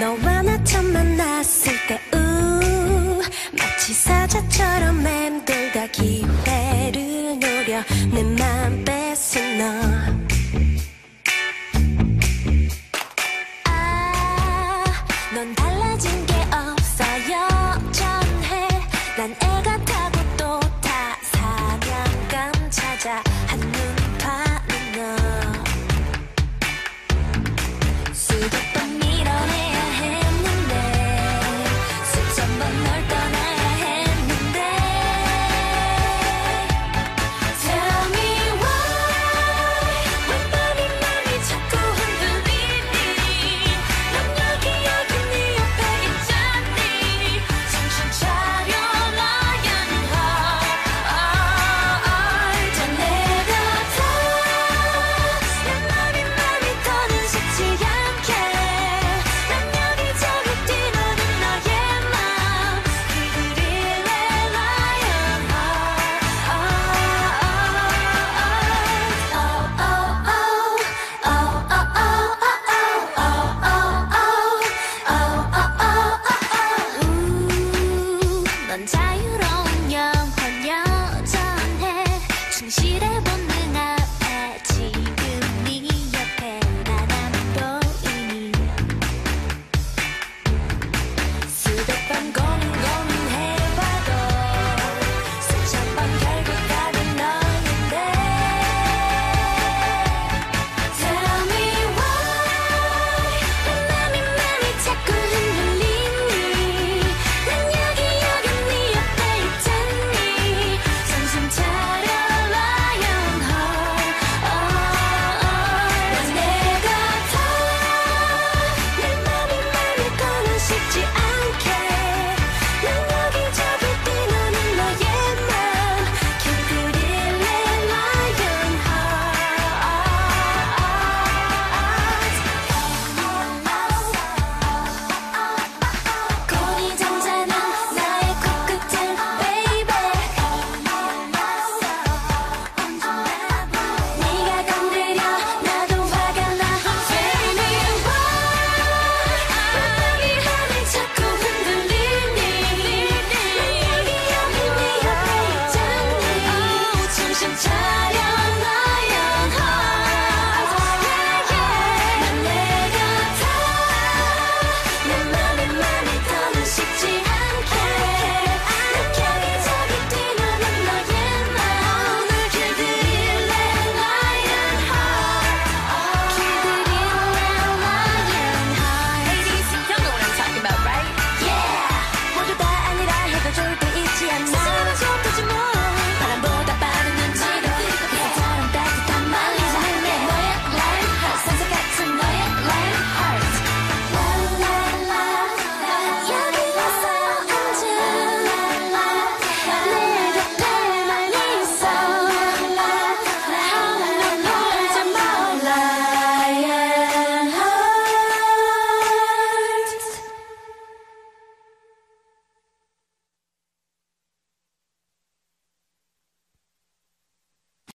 너와 나처럼 만났을 때 우, 마치 사자처럼 맴돌다 기회를 노려 내맘 뺏은 너넌 아, 달라진 게 없어요. 전해. 난 애가 타고 또다 사냥감 찾아.